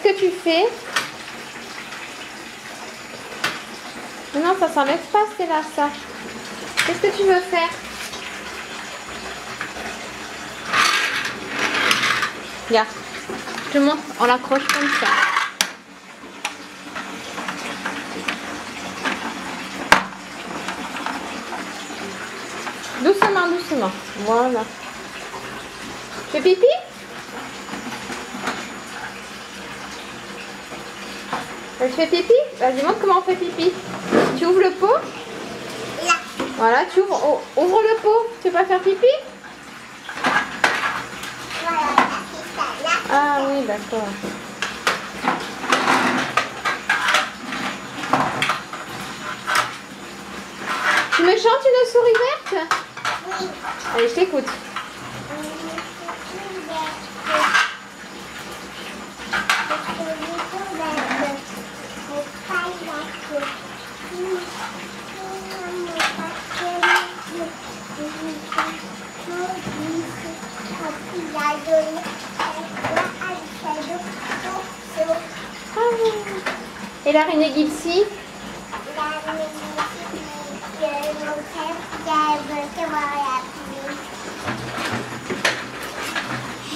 c'est Non, ça s'enlève pas, c'est là, ça. Qu'est-ce que tu veux faire Regarde, je te montre, on l'accroche comme ça. Doucement, doucement. Voilà. Tu fais pipi Tu fais pipi Vas-y, montre comment on fait pipi. Tu ouvres le pot Là. Voilà, tu ouvres, ouvre le pot. Tu veux pas faire pipi Voilà, c'est ça. Là. Ah oui, d'accord. Tu me chantes une souris verte Oui. Allez, je t'écoute. Et l'araignée gypsy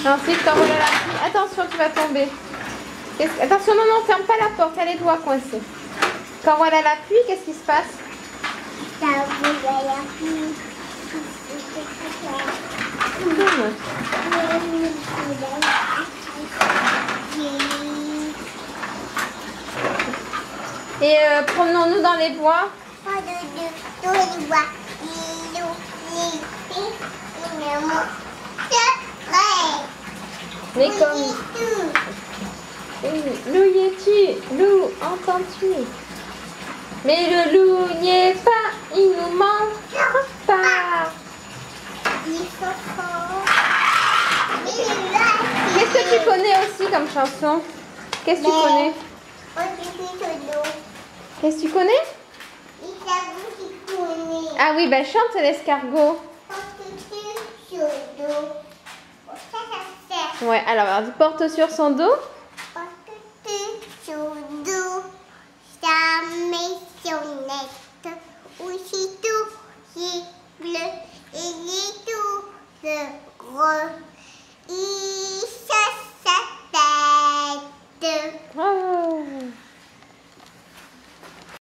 Ensuite, quand voilà la pluie, attention, tu vas tomber. Attention, non, non, ferme pas la porte, a les doigts coincés. Quand voilà la pluie, qu'est-ce qui se passe? Hum. Et euh, promenons-nous dans les bois. Mais comme... Loup Yeti, loup, entends-tu Mais le loup n'y est pas, il nous manque pas. Qu'est-ce que tu connais aussi comme chanson? Qu'est-ce que tu connais? Qu'est-ce que tu connais Ah oui, bah chante l'escargot. Ouais, alors, alors, porte sur son dos.